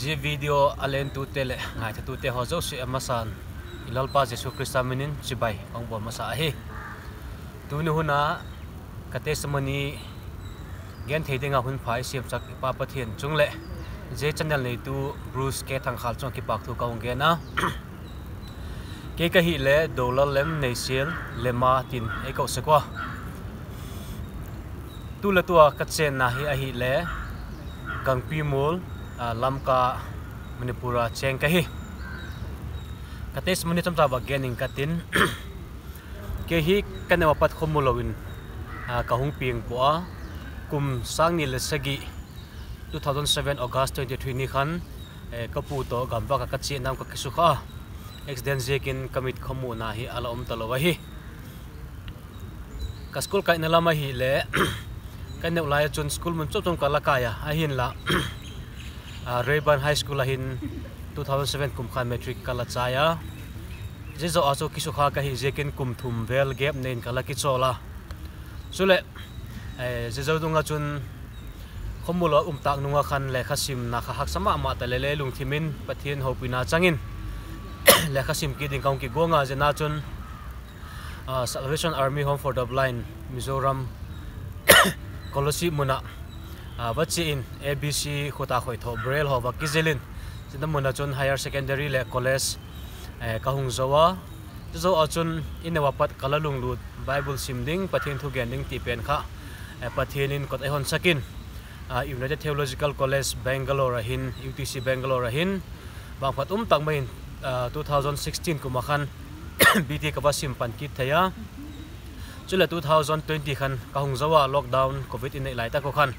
ji video alen tu tele ngai tu te ho zo si amasan. Ilal pa jesu krista minin chibai ong bo masa hi tu nu huna kate samani gen thei denga hun phai siam chak pa pathian chung le. Je channel nei tu bruce ke thang khal chong ki pak thu kaung ge na ke ka hi le, dollar lem nei sial, le ma tin e ko se kwa. Tu la tua ka chen na hi a hi le kang pi mol lam ka manipura cheng ka hi ka tes mani cham cha ba gening ka tin ke hi kan pat khomulowin ka hung piang po a kum sang ni le 2007 August 23 ni khan kapu to gamba ka kachi nam ka kisu kha accident zekin kamit khomu na hi ala om talowa hi ka school kai na lama hi le kan ne ulai chun school mun chom chom ka la kaya a hin la Ah, Rayburn High School ahin 2007 kum khan metric kala chaya. Jizo aso kisu kha ka hi zekin kum thum vel gap nen kala ki chola sule eh, jizo dunga chun khomulo um tak nunga khan le khasim na kha hak sama ma ta le le lung thimin pathian ho pina changin. Le khasim ki ding kaung ki gonga jena chun ah, Salvation Army Home for the Blind, Mizoram, Kolosi muna vachi in abc khota khoi thổ braille ho wa kizelin muốn muna chun higher secondary là college ka hung zowa zo achun in wa cả kalalung lut bible simding pathin thu gending ti pen kha pathin in kot ehon sakin united theological college bangalore hin utc bangalore hin bang phát um tak main 2016 kuma bt ka basim pan kit thaya chula 2020 khan ka hung zawa lockdown covid in lại ta ko khan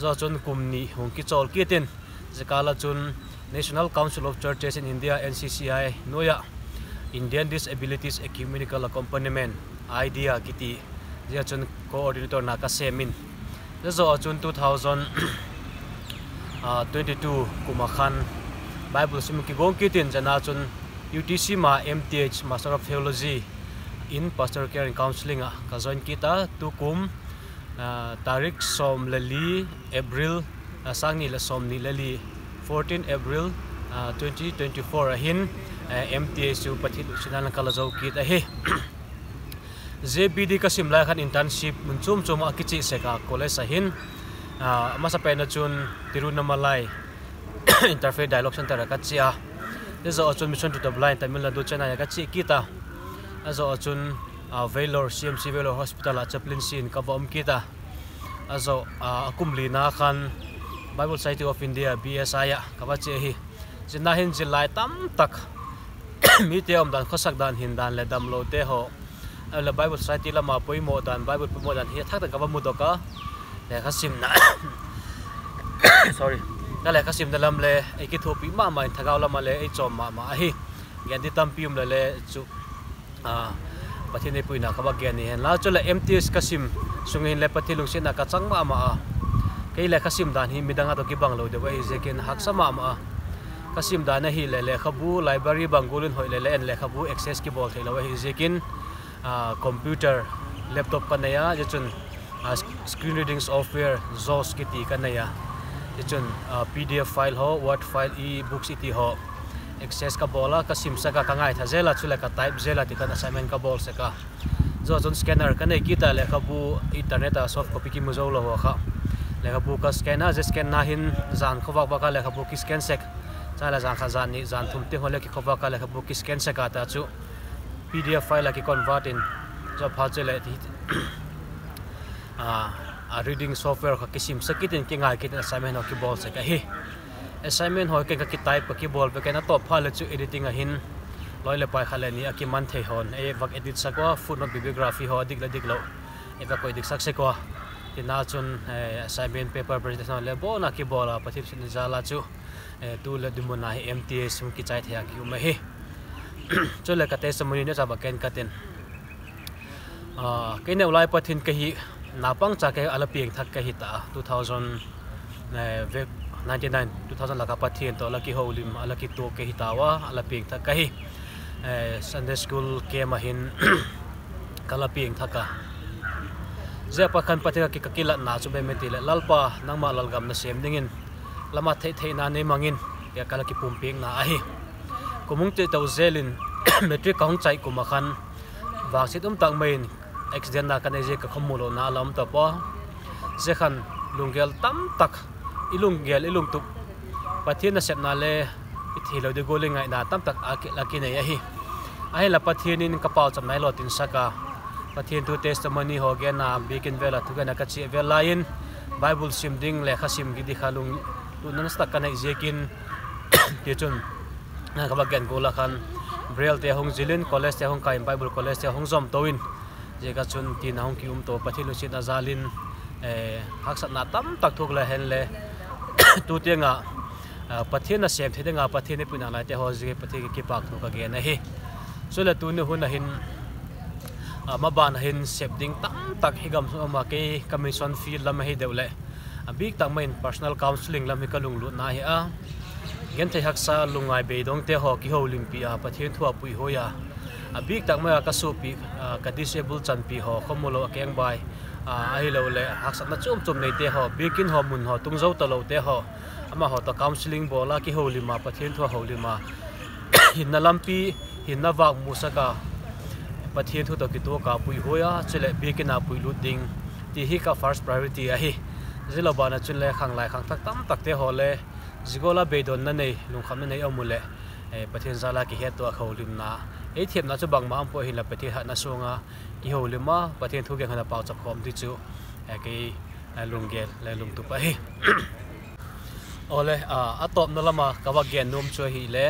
do chun kumni hong ki chol ki tin zakala chun National Council of Churches in India NCCI noya. Indian Disabilities Ecumenical Accompaniment idea kiti. Dia chun coordinator na ka semin zo chun 2022 kuma khan Bible sim ki gong kitin jana chun UTC ma MTH Master of Theology in Pastoral Care and Counseling ka join kita tu Ờ, kum tarik som lali april à, sang ni la som ni lali 14 april 2024 ahin MTSU pathit sinan kala zau kit a à he JBD kasim simla khan internship, mun chum chum akichi seka college à ahin masa pena chun tirunamalai interfaith dialogue center ka chia zo chun mission to the blind tamil nadu chena ka chi kita zo chun Valor CMC Valor Hospital a chaplaincy in kavom kita azo akum na khan, Bible Society of India BSI kawache hi. Jinna hin jilai tam tak. Mi te om dan, khosak dan hin dan le dam lo te ho. La Bible Society la ma poi mo dan, Bible poi mo dan, hi thak tak kavam ka. Le khasim na. Sorry. Ta le khasim na lam le e ki thopi ma ma thagaw la ma le e chom ma ma hi. Gen di tam pium le le chu, a pathin nei puina ka ba gen ni hen? La chu la MTS kasim, sungin le pathilung sin na ka changma ma a. Ke le kasim dan hi midanga to ki bang lo de wa e hi zekin hak sama ma kasim dan e hi le le khabu, library bangulin hoi le le en le khabu, access ki bol thela wa hi zekin computer, laptop ka naya je chun screen reading software zos ki ti ka naya je chun pdf file ho, word file e books iti ho access ka bola, ka sim sa ka kangai tha zela chule ka type, zela ti kan assignment ka bol se ka. Zo, zon scanner ka nei kita, le khabu internet a soft copy ki muzo lo kha le khabu ka scanner je scan na hin, zan khowak ba ka le khabu ki scan sek. Chala zan kha zan ni, zan thum te hole ki khowak ka le khabu ki scan sek ata chu. Pdf file ki convert in. Jo pha chele ti a reading software ka kisim sakitin ki ngai kitin assignment ho ki bol se ka. Hi assignment hoi ke ka kitai pa ki bol pe ke top pha le chu editing a hin. Loi le pai khale ni aki man thei hon. E vak edit sakwa footnote bibliography ho dik la dik lo. E va koi dik sak se ko. Ti na chun e, assignment paper presentation le bo na ki a pathip sin jala chu. E tu le du mona hi mts sum ki chai thya ki um he chu le ka te samuni ne sa ba ken katen a, ke ne ulai pathin ke hi napang cha ke ala pieng thak ke hi ta 2000 99 2000 laka pathian to laki holim alaki to ke hitawa ala ping tha kahi eh, sunday school ke mahin kala ping thaka. Je pa khan pathika ki kakila na chu be metile lalpa, nangma lalgam na sem dingin. Lama thei thei na ne mangin, ya kala ki pumping na ahi. Kumung te tau zelin, metric kaung chai kuma khan. Wang sit um tak main, accident na kan je ka khomulo na lam ta pa. Je khan lungel tam tak ilung gel, ilung tup. Pathian na setna le i thilo de goling ngai na tam tak a ki la ki nei hi. Ai la pathian in kapal cham nai lo tin saka pathian tu testimony ho ge na bikin vela tu ga na ka chi vel lain bible sim ding le khasim gi di khalung tu nan sta ka nei jekin ti chun. Na ka ba bagen gola khan. Braille te hong jilin college te hong kaim bible college te hong zom toin je ka chun tin hong ki um to pathian lu sin azalin eh hak sat na tam tak thuk la hen le tu te nga ah, pathian na sem the nga pathian ne puna lai te ho je pathian ki pak nu ka ge na hi. So la tu ne hun hin ah, ma ban hin sep ding tam tak higam so ma ke commission fee lam hi deule a ah, big tak main personal counseling lam hi cái lu na hi a. Gen the hak sa lungai be dong te ho ki ho lim pi a pathian thua pui ho ya. A big tak ma ka su pi ka disable chan pi ho khomulo keng bai ai lo le hak sa na chum chum nei te ho bikin ho mun ho tung zo ta lo te ho ama ho ta counseling bola ki ho lima pathian thua ho lima hin na lampi hin na wak musaka pathian thu to ki to ka pui hoya chele bekina pui lu ding ti hi ka first priority a hi zilo bana chun le khang lai khang tak tam tak te hole zigola beidon na nei lung kham na nei amule e pathian zala ki het to kholim na e thiam na chu bang ma am po hin la pathi ha na songa ki holima pathian thu ge khana pau chap khom ti chu e ki lung gel le lung tu pa hi. Ole a atop na lama kawa gen num chu hi le.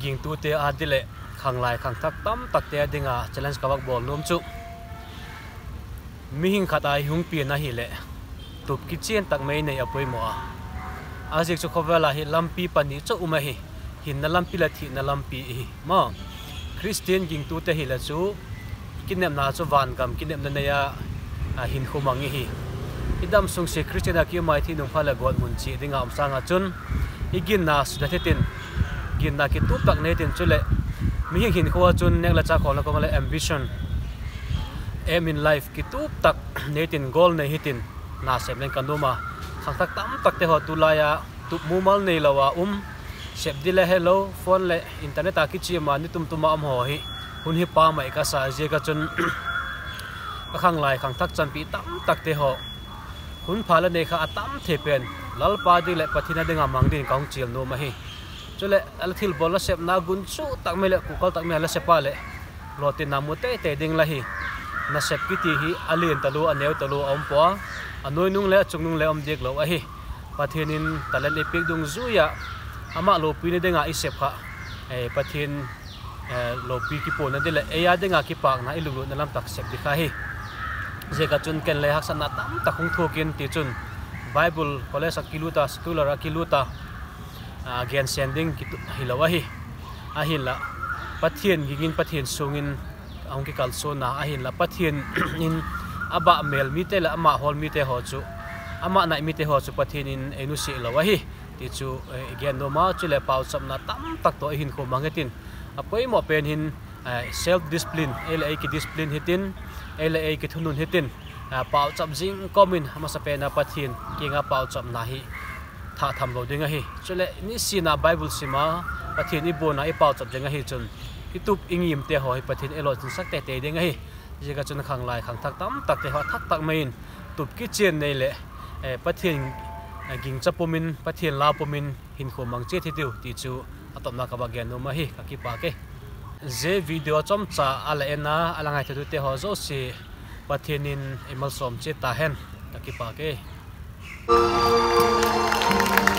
Ging tu te a dile khang lai khang thak tam tak te dinga challenge kawak bol num chu. Mi hing khatai hung pi na hi le. Tup ki chen tak mai nei apoi mo a. Azik chu khowela hi lampi pani chu uma hi. Hin na lampi la thi na lampi hi. Ma christian ging tu te hi la chu kinem na chu van gam, kinem na ya hin khumangi hi. Idam sung se christian a ki mai thi nung phala god mun chi dinga am sanga chun. Igin na su da tin. Gin na ki tu tak ne tin lệ mình mi hin ở chun nek la cha khol là ko le ambition. Aim in life ki tup tak ne tin, goal ne hitin na sem len kanuma khang tak tam tak te ho tu la ya tu mu mal nei lawa um. Sep dile hello, phone le internet a ki chi ma ni tum tuma am ho hi hun hi pa mai ka sa je ka chun ka khang lai khang thak chan pi tam tak te ho. Hun phala ne kha atam the pen. Lal pa di le pathina denga mangdin kaung chil no ma hi. Chule al thil bol la sep na gun chu tak me le ku kal tak me mele sepa le. Lotin namu te te ding la hi. Na sep ki ti hi alien talu aneu talu om po anoi nung le chung nung le, om dek lo a hi. Pathianin talan epik dung zuya ama lo pi ne denga i sep kha. E pathin lopi ki po na de le e ya denga ki pak na ilu na lam tak sek di kha hi je ka chun ken le hak san na tam tho thokin ti chun bible college akiluta scholar akiluta again sending hilawahi ahila pathian gigin pathian sungin ang ki kalso na ahin la pathian in aba mel mi te la ama hol mi te ho chu ama nai mi te ho chu pathian in enu si lawahi ti chu again no ma chu le pau sam na tam tak to hin ko mangetin apoi mo pen hin eh, self discipline ele ki discipline hitin ele ki thunun hitin. Eh, pau chap jing komin, hama sa pe na pathian kinga pau chap na hi tha tham lo dinga hi. Chule, ni sina bible sima pathin i bona i pau chap dinga hi chun. Itup ingim te hoi pathin elo chun, sak te te dinga hi. Je chun khang lai khang thak tam tak te ho, thak tak main. Tup ki chen nei le eh, pathin ging chapomin pathin la pomin, hin khomang che thi tiu ti chu atom na ka gen no ma hi ka ki pa ke je video chom cha ala ena ala ngai thu te ho zo si pathenin emal som che ta hen ka ki pa ke Thank you.